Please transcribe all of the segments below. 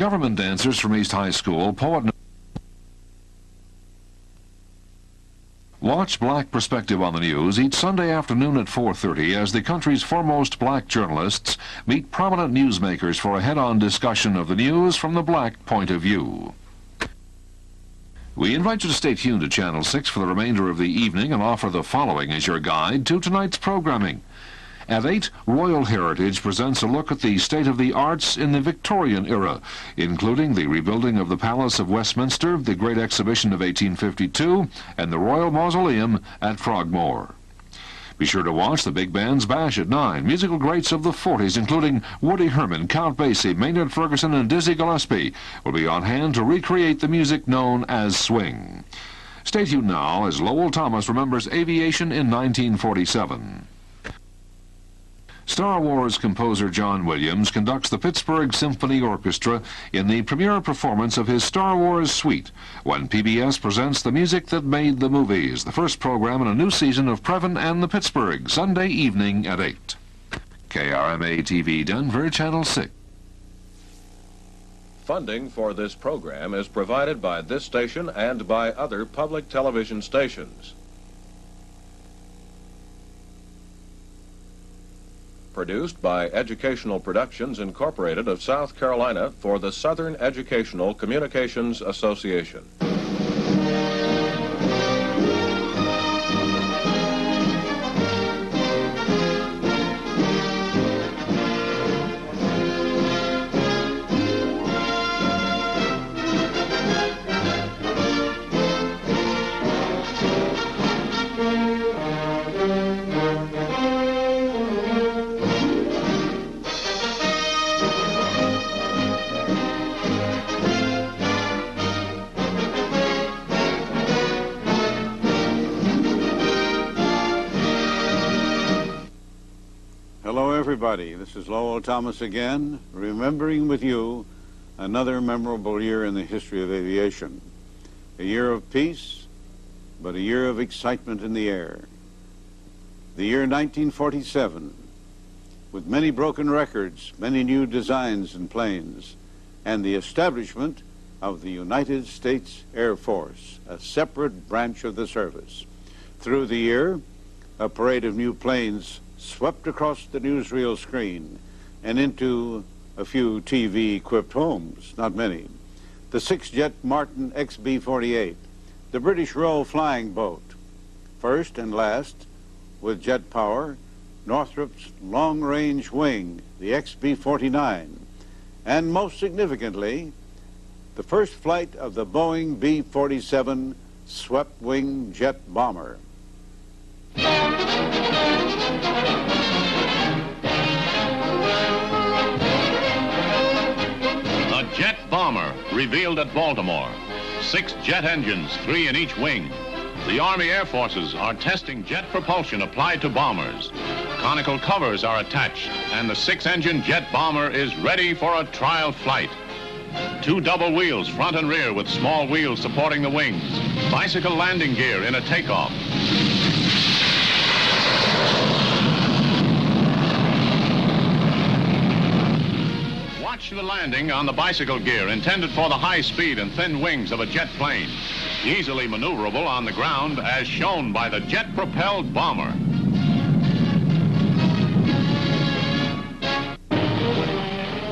government dancers from East High School, poet Watch Black Perspective on the News each Sunday afternoon at 4.30 as the country's foremost black journalists meet prominent newsmakers for a head-on discussion of the news from the black point of view. We invite you to stay tuned to Channel 6 for the remainder of the evening and offer the following as your guide to tonight's programming. At 8, Royal Heritage presents a look at the state of the arts in the Victorian era, including the rebuilding of the Palace of Westminster, the Great Exhibition of 1852, and the Royal Mausoleum at Frogmore. Be sure to watch the Big Band's Bash at 9. Musical greats of the 40s, including Woody Herman, Count Basie, Maynard Ferguson, and Dizzy Gillespie, will be on hand to recreate the music known as swing. Stay tuned now as Lowell Thomas remembers aviation in 1947. Star Wars composer John Williams conducts the Pittsburgh Symphony Orchestra in the premiere performance of his Star Wars Suite when PBS presents the music that made the movies, the first program in a new season of Previn and the Pittsburgh, Sunday evening at 8. KRMA TV Denver, Channel 6. Funding for this program is provided by this station and by other public television stations. Produced by Educational Productions Incorporated of South Carolina for the Southern Educational Communications Association. Everybody. This is Lowell Thomas again, remembering with you another memorable year in the history of aviation. A year of peace, but a year of excitement in the air. The year 1947, with many broken records, many new designs and planes, and the establishment of the United States Air Force, a separate branch of the service. Through the year, a parade of new planes swept across the newsreel screen and into a few TV-equipped homes, not many. The six-jet Martin XB-48, the British Royal Flying Boat. First and last, with jet power, Northrop's long-range wing, the XB-49. And most significantly, the first flight of the Boeing B-47 swept-wing jet bomber. Bomber revealed at Baltimore. Six jet engines, three in each wing. The Army Air Forces are testing jet propulsion applied to bombers. Conical covers are attached, and the six-engine jet bomber is ready for a trial flight. Two double wheels, front and rear, with small wheels supporting the wings. Bicycle landing gear in a takeoff. Watch the landing on the bicycle gear intended for the high speed and thin wings of a jet plane. Easily maneuverable on the ground as shown by the jet-propelled bomber.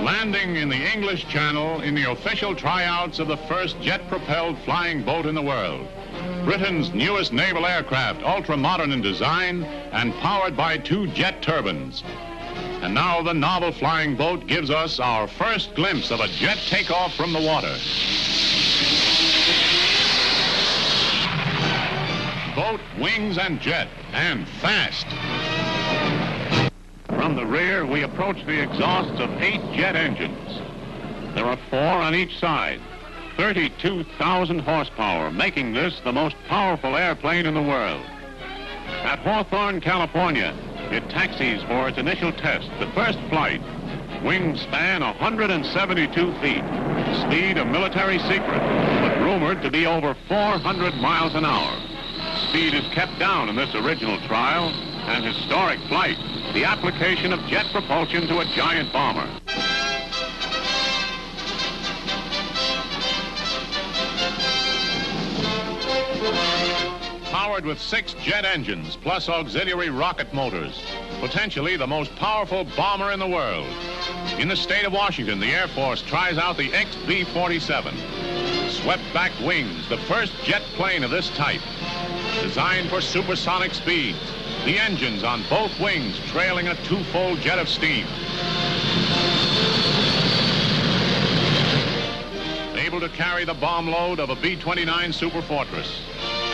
Landing in the English Channel in the official tryouts of the first jet-propelled flying boat in the world. Britain's newest naval aircraft, ultra-modern in design and powered by two jet turbines. And now the novel flying boat gives us our first glimpse of a jet takeoff from the water. Boat, wings, and jet, and fast. From the rear, we approach the exhausts of eight jet engines. There are four on each side. 32,000 horsepower, making this the most powerful airplane in the world. At Hawthorne, California, it taxis for its initial test, the first flight. Wingspan 172 feet. Speed a military secret, but rumored to be over 400 miles an hour. Speed is kept down in this original trial an historic flight, the application of jet propulsion to a giant bomber. Powered with six jet engines plus auxiliary rocket motors, potentially the most powerful bomber in the world. In the state of Washington, the Air Force tries out the XB-47. Swept back wings, the first jet plane of this type. Designed for supersonic speeds, the engines on both wings trailing a two-fold jet of steam. Able to carry the bomb load of a B-29 Super Fortress.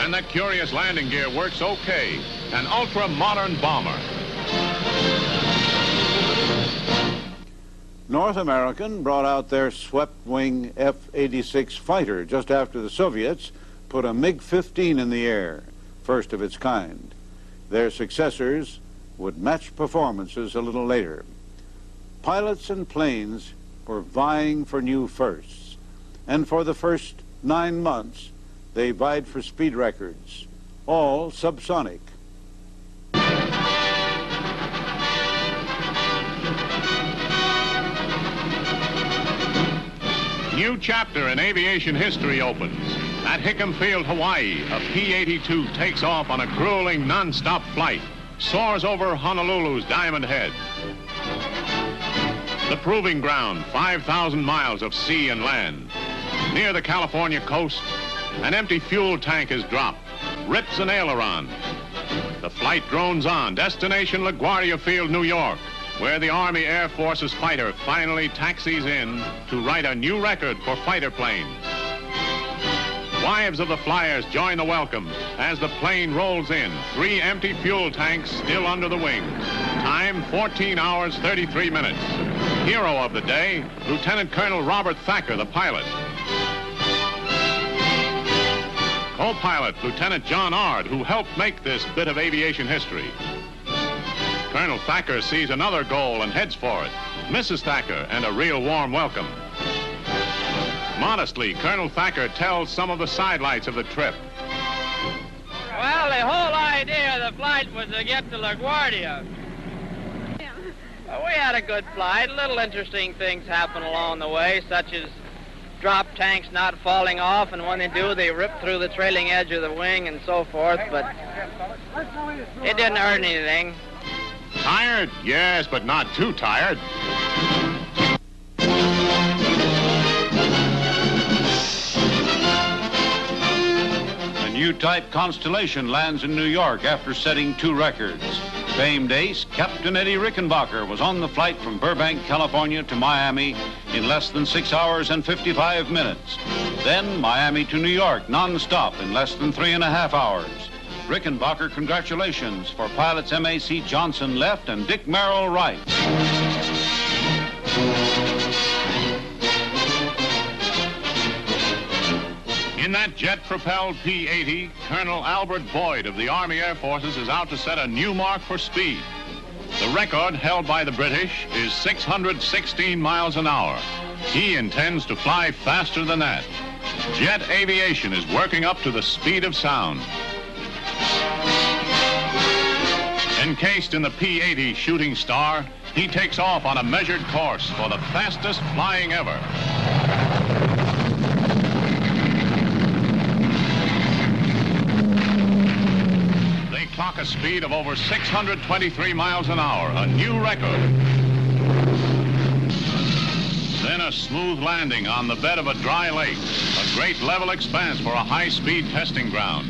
And that curious landing gear works okay. An ultra-modern bomber. North American brought out their swept-wing F-86 fighter just after the Soviets put a MiG-15 in the air, first of its kind. Their successors would match performances a little later. Pilots and planes were vying for new firsts, and for the first nine months, they vied for speed records, all subsonic. New chapter in aviation history opens. At Hickam Field, Hawaii, a P-82 takes off on a grueling non-stop flight, soars over Honolulu's Diamond Head. The proving ground, 5,000 miles of sea and land. Near the California coast, an empty fuel tank is dropped, rips an aileron. The flight drones on, destination LaGuardia Field, New York, where the Army Air Force's fighter finally taxis in to write a new record for fighter planes. Wives of the flyers join the welcome as the plane rolls in, three empty fuel tanks still under the wings. Time 14 hours 33 minutes. Hero of the day, Lieutenant Colonel Robert Thacker, the pilot. Co-pilot Lieutenant John Ard, who helped make this bit of aviation history. Colonel Thacker sees another goal and heads for it. Mrs. Thacker and a real warm welcome. Modestly, Colonel Thacker tells some of the sidelights of the trip. Well, the whole idea of the flight was to get to LaGuardia. Well, we had a good flight. Little interesting things happen along the way, such as drop tanks not falling off, and when they do, they rip through the trailing edge of the wing and so forth, but it didn't hurt anything. Tired? Yes, but not too tired. A new type Constellation lands in New York after setting two records. Famed ace Captain Eddie Rickenbacker was on the flight from Burbank, California to Miami in less than six hours and 55 minutes. Then Miami to New York non-stop in less than three and a half hours. Rickenbacker, congratulations for pilots M.A.C. Johnson left and Dick Merrill right. That jet-propelled P-80, Colonel Albert Boyd of the Army Air Forces is out to set a new mark for speed. The record held by the British is 616 miles an hour. He intends to fly faster than that. Jet aviation is working up to the speed of sound. Encased in the P-80 Shooting Star, he takes off on a measured course for the fastest flying ever. Clock a speed of over 623 miles an hour, a new record. Then a smooth landing on the bed of a dry lake, a great level expanse for a high-speed testing ground.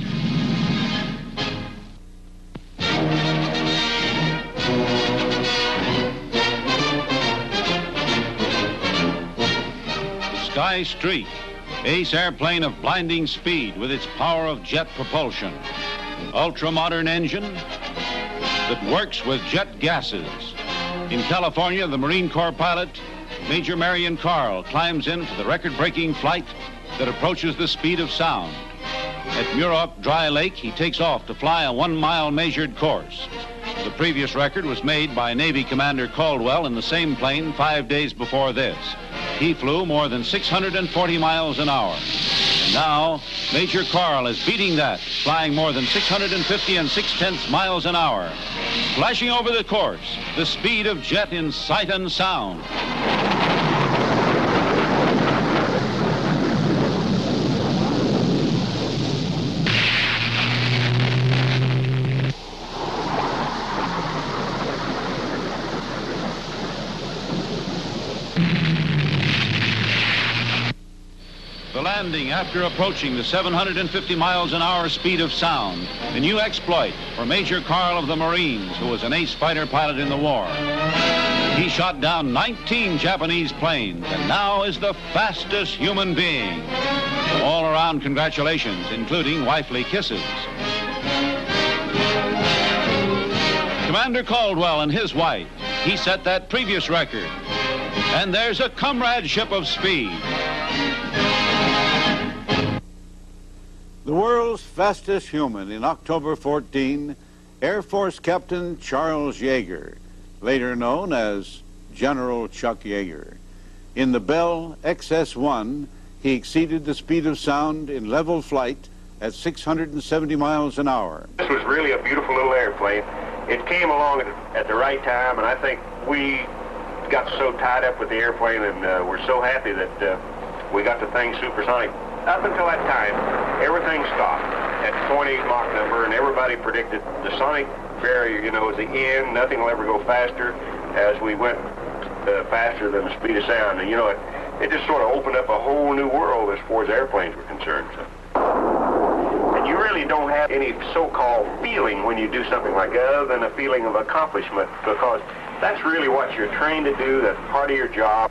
Sky Streak, ace airplane of blinding speed with its power of jet propulsion. Ultra-modern engine that works with jet gases. In California, the Marine Corps pilot, Major Marion Carl, climbs in for the record-breaking flight that approaches the speed of sound. At Muroc Dry Lake, he takes off to fly a one-mile measured course. The previous record was made by Navy Commander Caldwell in the same plane five days before this. He flew more than 640 miles an hour. Now, Major Carl is beating that, flying more than 650 and 6 tenths miles an hour. Flashing over the course, the speed of jet in sight and sound. The after approaching the 750 miles an hour speed of sound. A new exploit for Major Carl of the Marines, who was an ace fighter pilot in the war. He shot down 19 Japanese planes and now is the fastest human being. All around congratulations, including wifely kisses. Commander Caldwell and his wife, he set that previous record. And there's a comradeship of speed. The world's fastest human in October 14, Air Force Captain Charles Yeager, later known as General Chuck Yeager. In the Bell XS-1, he exceeded the speed of sound in level flight at 670 miles an hour. This was really a beautiful little airplane. It came along at, the right time, and I think we got so tied up with the airplane, and uh, we're so happy that uh, we got the thing supersonic. Up until that time, everything stopped at 0.8 Mach number, and everybody predicted the sonic barrier, you know, is the end. Nothing will ever go faster as we went uh, faster than the speed of sound. And, you know, it, it just sort of opened up a whole new world as far as airplanes were concerned. So. And you really don't have any so-called feeling when you do something like that other than a feeling of accomplishment because that's really what you're trained to do. That's part of your job.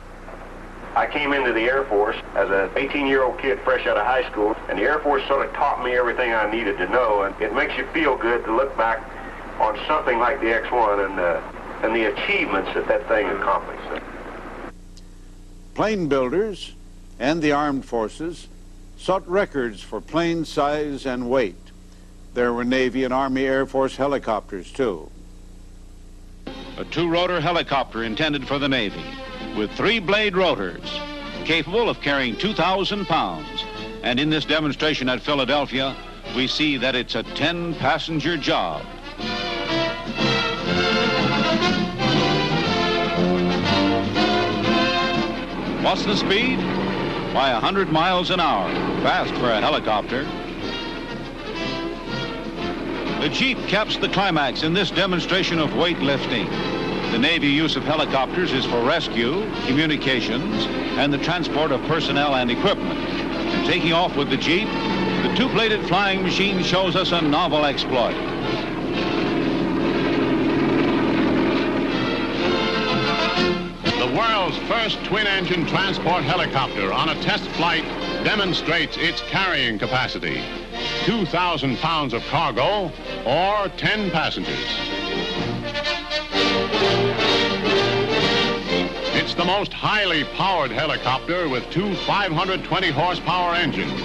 I came into the Air Force as an 18-year-old kid fresh out of high school, and the Air Force sort of taught me everything I needed to know, and it makes you feel good to look back on something like the X-1 and, uh, and the achievements that that thing accomplished. Plane builders and the armed forces sought records for plane size and weight. There were Navy and Army Air Force helicopters, too. A two-rotor helicopter intended for the Navy with three blade rotors capable of carrying 2,000 pounds. And in this demonstration at Philadelphia, we see that it's a 10-passenger job. What's the speed? By 100 miles an hour. Fast for a helicopter. The Jeep caps the climax in this demonstration of weightlifting. The Navy use of helicopters is for rescue, communications, and the transport of personnel and equipment. And taking off with the Jeep, the two-bladed flying machine shows us a novel exploit. The world's first twin-engine transport helicopter on a test flight demonstrates its carrying capacity. 2,000 pounds of cargo or 10 passengers. It's the most highly powered helicopter with two 520 horsepower engines.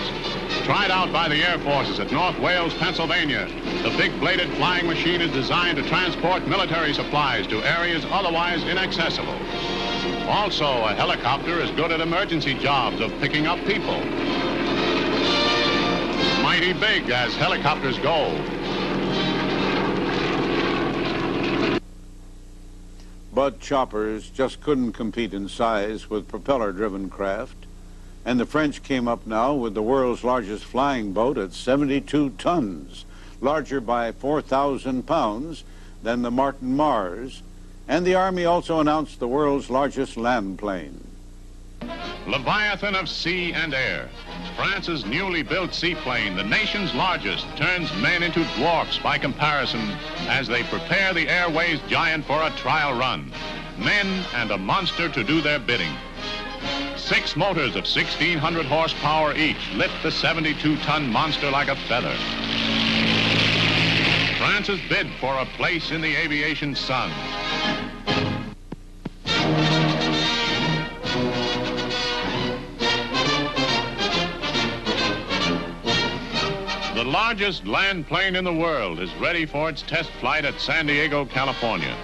Tried out by the Air Forces at North Wales, Pennsylvania, the big bladed flying machine is designed to transport military supplies to areas otherwise inaccessible. Also, a helicopter is good at emergency jobs of picking up people. Mighty big as helicopters go. But choppers just couldn't compete in size with propeller-driven craft. And the French came up now with the world's largest flying boat at 72 tons, larger by 4,000 pounds than the Martin Mars. And the Army also announced the world's largest land plane. Leviathan of sea and air. France's newly built seaplane, the nation's largest, turns men into dwarfs by comparison as they prepare the airways giant for a trial run. Men and a monster to do their bidding. Six motors of 1,600 horsepower each lift the 72-ton monster like a feather. France's bid for a place in the aviation sun. Largest land plane in the world is ready for its test flight at San Diego, California.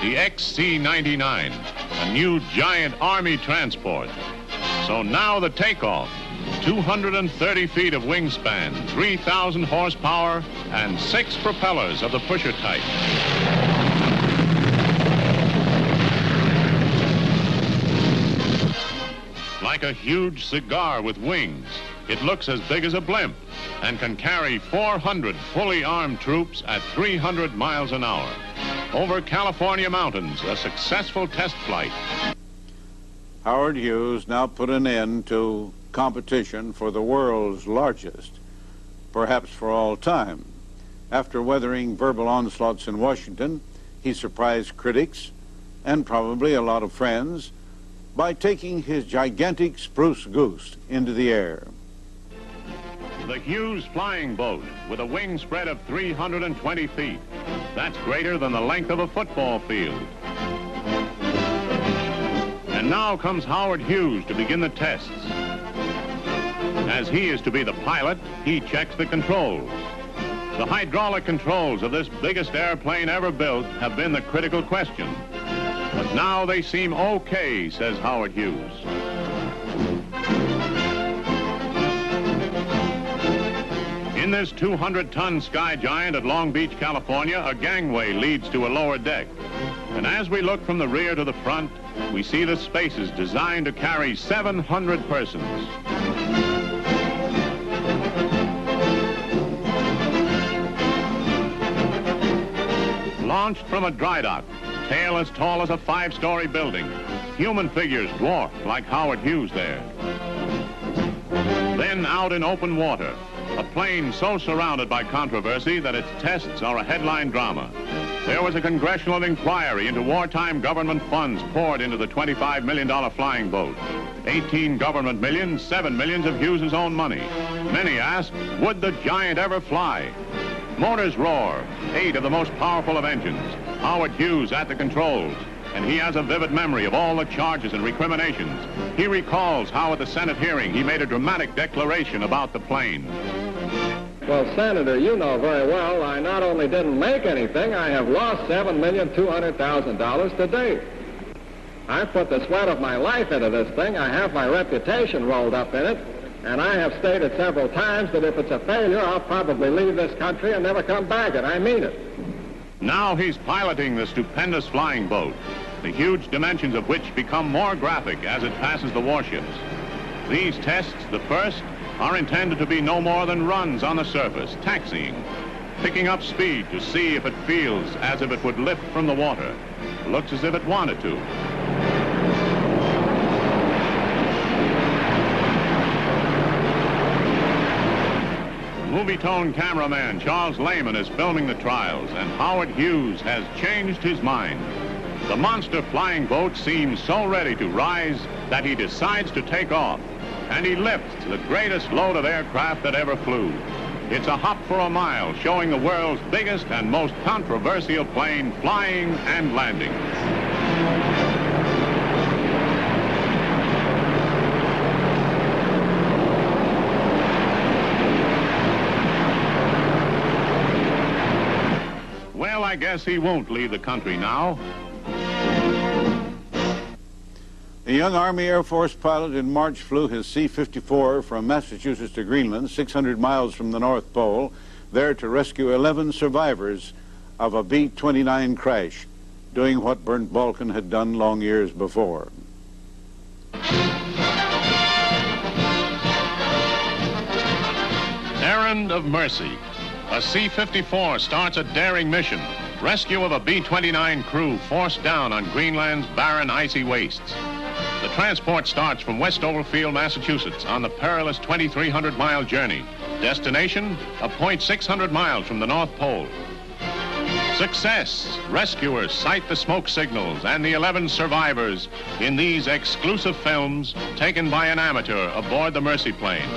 The XC-99, a new giant Army transport. So now the takeoff 230 feet of wingspan, 3,000 horsepower, and six propellers of the pusher type. Like a huge cigar with wings, it looks as big as a blimp and can carry 400 fully armed troops at 300 miles an hour. Over California mountains, a successful test flight. Howard Hughes now put an end to competition for the world's largest, perhaps for all time. After weathering verbal onslaughts in Washington, he surprised critics and probably a lot of friends by taking his gigantic spruce goose into the air. The Hughes flying boat with a wing spread of 320 feet. That's greater than the length of a football field. And now comes Howard Hughes to begin the tests. As he is to be the pilot, he checks the controls. The hydraulic controls of this biggest airplane ever built have been the critical question. But now they seem okay, says Howard Hughes. In this 200-ton sky giant at Long Beach, California, a gangway leads to a lower deck. And as we look from the rear to the front, we see the spaces designed to carry 700 persons. Launched from a dry dock, tail as tall as a five-story building. Human figures dwarfed like Howard Hughes there. Then out in open water, a plane so surrounded by controversy that its tests are a headline drama. There was a congressional inquiry into wartime government funds poured into the $25 million flying boat. 18 government millions, 7 millions of Hughes's own money. Many asked, would the giant ever fly? Motors roar, eight of the most powerful of engines. Howard Hughes at the controls. And he has a vivid memory of all the charges and recriminations. He recalls how at the Senate hearing he made a dramatic declaration about the plane. Well, Senator, you know very well I not only didn't make anything, I have lost $7,200,000 to date. I put the sweat of my life into this thing. I have my reputation rolled up in it. And I have stated several times that if it's a failure, I'll probably leave this country and never come back, and I mean it. Now he's piloting the stupendous flying boat, the huge dimensions of which become more graphic as it passes the warships. These tests, the first, are intended to be no more than runs on the surface, taxiing, picking up speed to see if it feels as if it would lift from the water. Looks as if it wanted to. Movietone cameraman Charles Lehman is filming the trials, and Howard Hughes has changed his mind. The monster flying boat seems so ready to rise that he decides to take off, and he lifts the greatest load of aircraft that ever flew. It's a hop for a mile, showing the world's biggest and most controversial plane flying and landing. Well, I guess he won't leave the country now. The young Army Air Force pilot in March flew his C-54 from Massachusetts to Greenland, 600 miles from the North Pole, there to rescue 11 survivors of a B-29 crash, doing what Bernt Balchen had done long years before. Errand of Mercy. A C-54 starts a daring mission. Rescue of a B-29 crew forced down on Greenland's barren, icy wastes. The transport starts from Westover Field, Massachusetts on the perilous 2,300-mile journey. Destination, a point 600 miles from the North Pole. Success! Rescuers sight the smoke signals and the 11 survivors in these exclusive films taken by an amateur aboard the Mercy plane.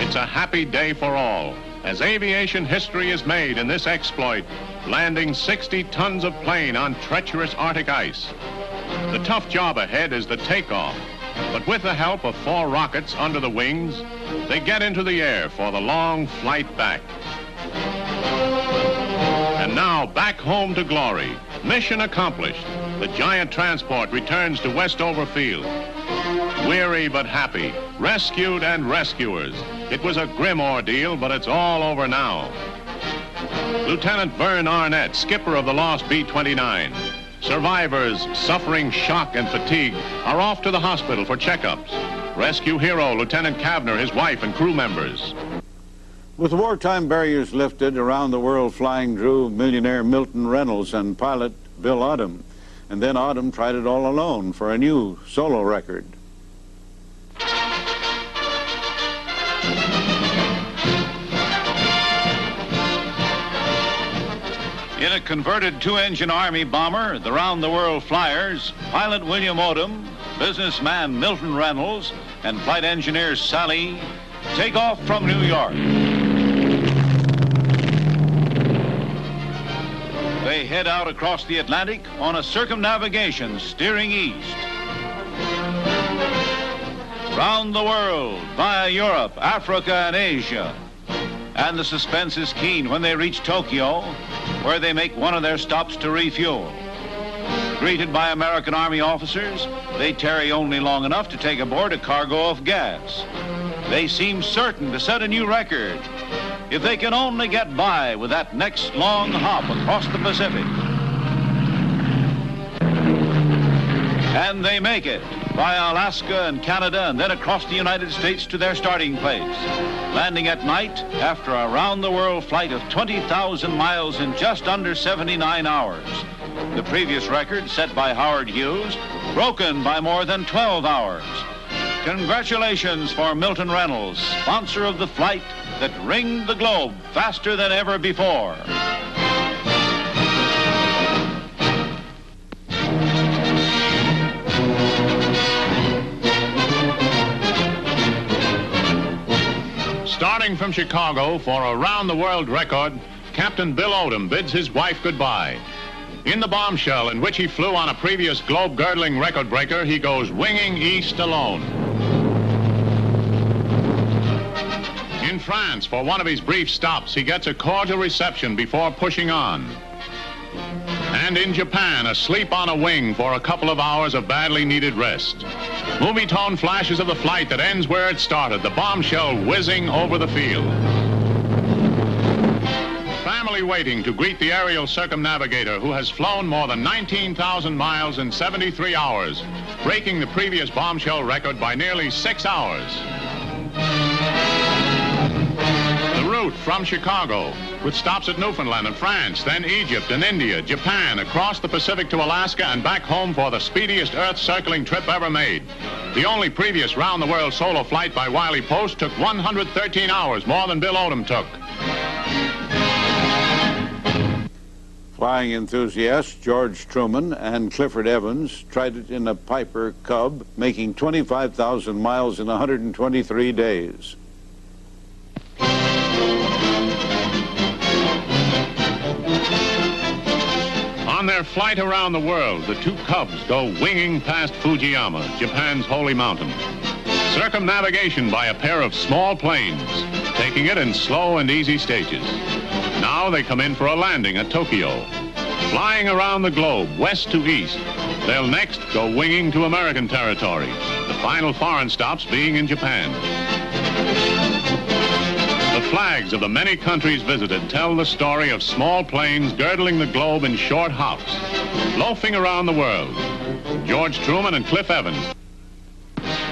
It's a happy day for all as aviation history is made in this exploit, landing 60 tons of plane on treacherous Arctic ice. The tough job ahead is the takeoff, but with the help of four rockets under the wings, they get into the air for the long flight back. And now back home to glory. Mission accomplished. The giant transport returns to Westover Field. Weary but happy, rescued and rescuers. It was a grim ordeal, but it's all over now. Lieutenant Vern Arnett, skipper of the lost B-29. Survivors suffering shock and fatigue are off to the hospital for checkups. Rescue hero Lieutenant Kavner, his wife, and crew members. With wartime barriers lifted, around the world flying drew millionaire Milton Reynolds and pilot Bill Odom. And then Odom tried it all alone for a new solo record. In a converted two-engine Army bomber, the round-the-world flyers, pilot William Odom, businessman Milton Reynolds, and flight engineer Sallee take off from New York. They head out across the Atlantic on a circumnavigation steering east. Round the world via Europe, Africa, and Asia. And the suspense is keen when they reach Tokyo, where they make one of their stops to refuel. Greeted by American Army officers, they tarry only long enough to take aboard a cargo of gas. They seem certain to set a new record if they can only get by with that next long hop across the Pacific. And they make it via Alaska and Canada and then across the United States to their starting place, landing at night after a round-the-world flight of 20,000 miles in just under 79 hours. The previous record set by Howard Hughes, broken by more than 12 hours. Congratulations for Milton Reynolds, sponsor of the flight that ringed the globe faster than ever before. Starting from Chicago for a round-the-world record, Captain Bill Odom bids his wife goodbye. In the bombshell in which he flew on a previous globe-girdling record breaker, he goes winging east alone. In France, for one of his brief stops, he gets a cordial reception before pushing on. And in Japan, asleep on a wing for a couple of hours of badly needed rest. Movietone flashes of the flight that ends where it started, the bombshell whizzing over the field. Family waiting to greet the aerial circumnavigator who has flown more than 19,000 miles in 73 hours, breaking the previous bombshell record by nearly six hours. Route from Chicago, with stops at Newfoundland and France, then Egypt and India, Japan, across the Pacific to Alaska and back home for the speediest Earth-circling trip ever made. The only previous round-the-world solo flight by Wiley Post took 113 hours, more than Bill Odom took. Flying enthusiasts George Truman and Clifford Evans tried it in a Piper Cub, making 25,000 miles in 123 days. On their flight around the world, the two Cubs go winging past Fujiyama, Japan's holy mountain. Circumnavigation by a pair of small planes, taking it in slow and easy stages. Now they come in for a landing at Tokyo. Flying around the globe, west to east, they'll next go winging to American territory, the final foreign stops being in Japan. Flags of the many countries visited tell the story of small planes girdling the globe in short hops, loafing around the world. George Truman and Cliff Evans.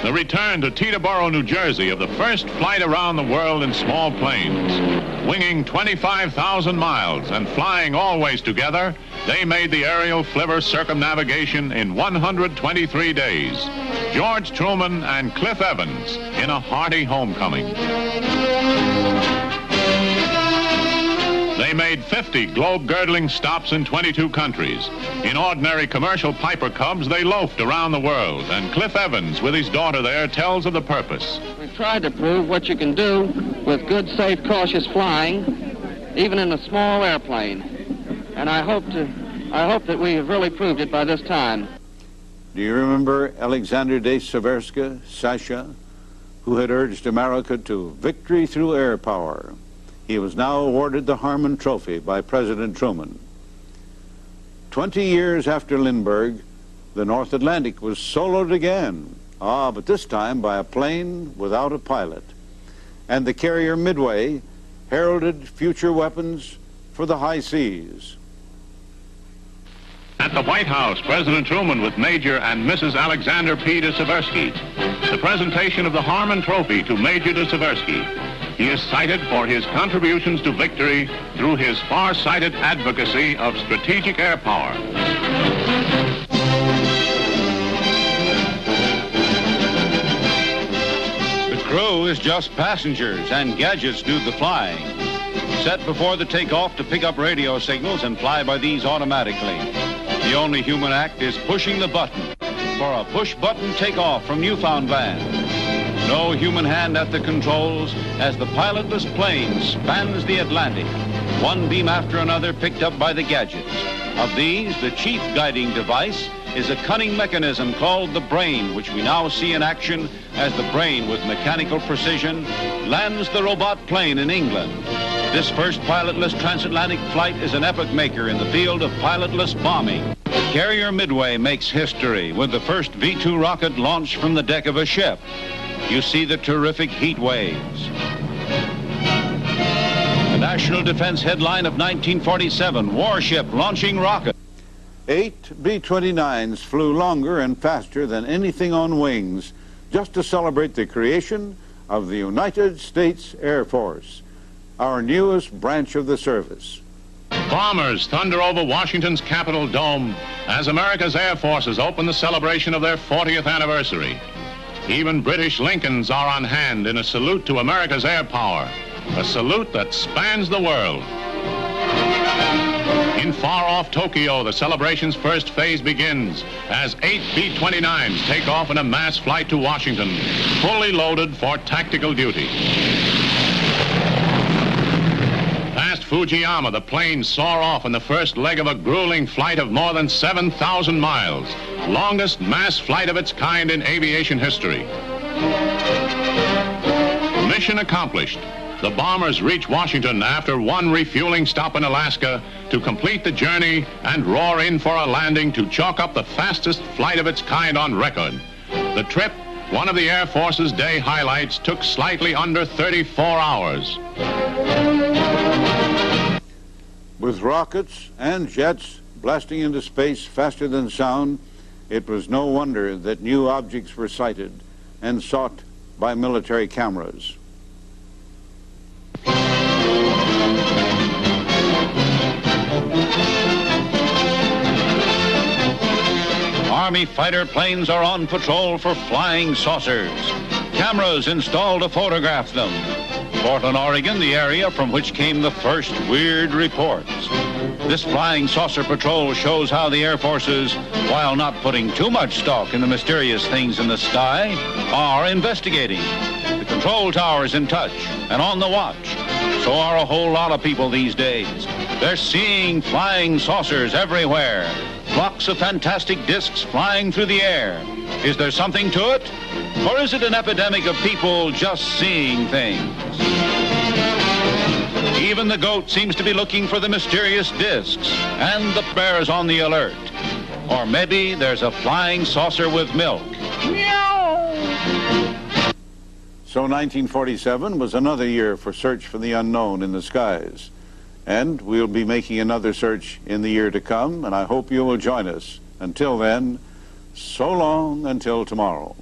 The return to Teterboro, New Jersey of the first flight around the world in small planes. Winging 25,000 miles and flying always together, they made the aerial flivver circumnavigation in 123 days. George Truman and Cliff Evans in a hearty homecoming. They made 50 globe-girdling stops in 22 countries. In ordinary commercial Piper Cubs, they loafed around the world, and Cliff Evans, with his daughter there, tells of the purpose. We've tried to prove what you can do with good, safe, cautious flying, even in a small airplane. And I hope to, I hope that we have really proved it by this time. Do you remember Alexander de Seversky, Sasha, who had urged America to victory through air power? He was now awarded the Harmon Trophy by President Truman. Twenty years after Lindbergh, the North Atlantic was soloed again Ah, but this time by a plane without a pilot. And the carrier Midway heralded future weapons for the high seas. At the White House, President Truman with Major and Mrs. Alexander P. de Seversky. The presentation of the Harmon Trophy to Major de Seversky. He is cited for his contributions to victory through his far-sighted advocacy of strategic air power. The crew is just passengers, and gadgets do the flying. Set before the takeoff to pick up radio signals and fly by these automatically. The only human act is pushing the button for a push-button takeoff from Newfoundland. No human hand at the controls as the pilotless plane spans the Atlantic, one beam after another picked up by the gadgets. Of these, the chief guiding device is a cunning mechanism called the brain, which we now see in action as the brain, with mechanical precision, lands the robot plane in England. This first pilotless transatlantic flight is an epoch maker in the field of pilotless bombing. Carrier Midway makes history with the first V-2 rocket launched from the deck of a ship. You see the terrific heat waves. The National Defense headline of 1947, warship launching rocket. Eight B-29s flew longer and faster than anything on wings just to celebrate the creation of the United States Air Force, our newest branch of the service. Bombers thunder over Washington's Capitol Dome as America's Air Forces open the celebration of their 40th anniversary. Even British Lincolns are on hand in a salute to America's air power, a salute that spans the world. In far-off Tokyo, the celebration's first phase begins as eight B-29s take off in a mass flight to Washington, fully loaded for tactical duty. Fujiyama, the plane soar off in the first leg of a grueling flight of more than 7,000 miles, longest mass flight of its kind in aviation history. Mission accomplished. The bombers reach Washington after one refueling stop in Alaska to complete the journey and roar in for a landing to chalk up the fastest flight of its kind on record. The trip, one of the Air Force's day highlights, took slightly under 34 hours. With rockets and jets blasting into space faster than sound, it was no wonder that new objects were sighted and sought by military cameras. Army fighter planes are on patrol for flying saucers. Cameras installed to photograph them. Portland, Oregon, the area from which came the first weird reports. This flying saucer patrol shows how the Air Forces, while not putting too much stock in the mysterious things in the sky, are investigating. The control tower's in touch and on the watch. So are a whole lot of people these days. They're seeing flying saucers everywhere. Flocks of fantastic discs flying through the air. Is there something to it? Or is it an epidemic of people just seeing things? Even the goat seems to be looking for the mysterious discs, and the bear's on the alert. Or maybe there's a flying saucer with milk. Meow! So 1947 was another year for search for the unknown in the skies. And we'll be making another search in the year to come, and I hope you will join us. Until then, so long until tomorrow.